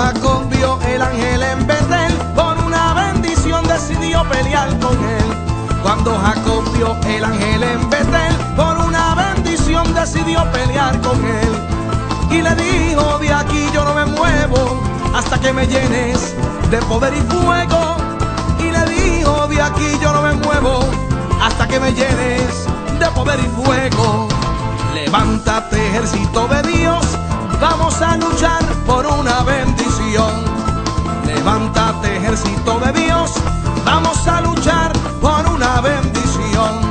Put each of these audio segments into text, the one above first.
Jacob vio el ángel en Betel, por una bendición decidió pelear con él. Cuando Jacob vio el ángel en Betel, por una bendición decidió pelear con él. Y le dijo, de aquí yo no me muevo hasta que me llenes de poder y fuego. Y le dijo, de aquí yo no me muevo hasta que me llenes de poder y fuego. Levántate ejército de Dios, vamos a luchar por. Levántate ejército de Dios, vamos a luchar por una bendición.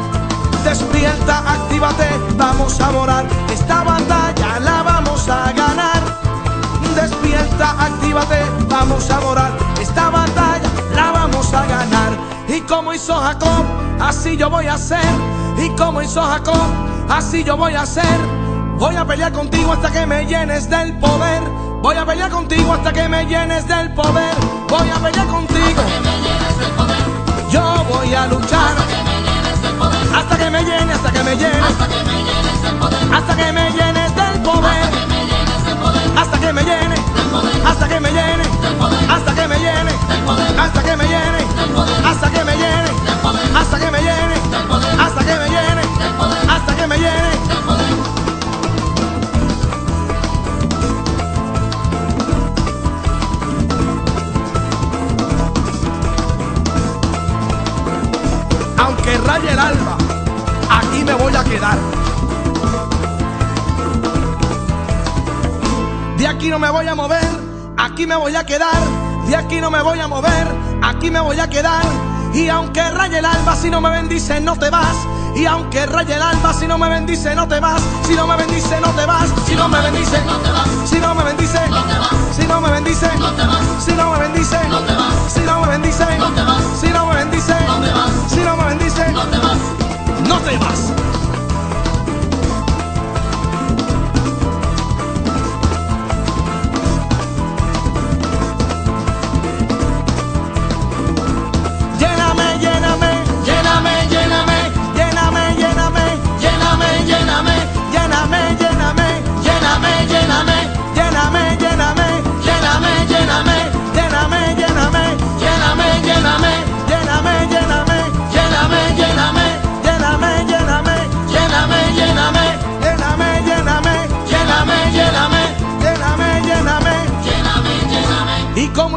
Despierta, actívate, vamos a morar. Esta batalla la vamos a ganar. Despierta, actívate, vamos a morar. Esta batalla la vamos a ganar. Y como hizo Jacob, así yo voy a hacer. Y como hizo Jacob, así yo voy a hacer. Voy a pelear contigo hasta que me llenes del poder. Voy a pelear contigo hasta que me llenes del poder. Voy a pelear contigo. Yo voy a luchar hasta que me llene, hasta que me llene, hasta que me llenes del poder. Hasta que me llene, El alba, aquí me voy a quedar. De aquí no me voy a mover, aquí me voy a quedar. De aquí no me voy a mover, aquí me voy a quedar. Y aunque raye el alba, si no me bendice, no te vas. Y aunque raye el alba, si no me bendice, no te vas. Si no me bendice, no te vas. Si no me bendice, no te vas. Si no me bendice, no te vas. Si no me bendice, no te vas. Si no me bendice, no te vas.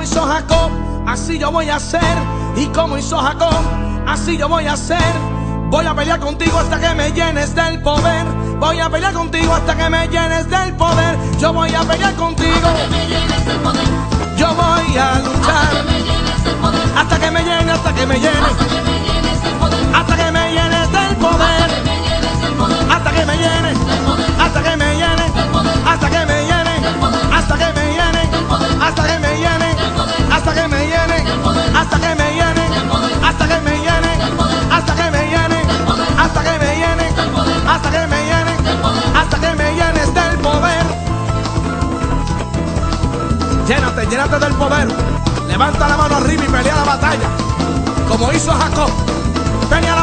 Como hizo Jacob, así yo voy a hacer. Y como hizo Jacob, así yo voy a hacer. Voy a pelear contigo hasta que me llenes del poder. Voy a pelear contigo hasta que me llenes del poder. Yo voy a pelear contigo. Yo voy a luchar hasta que me llene, hasta que me llene, Levanta la mano arriba y pelea la batalla. Como hizo Jacob. La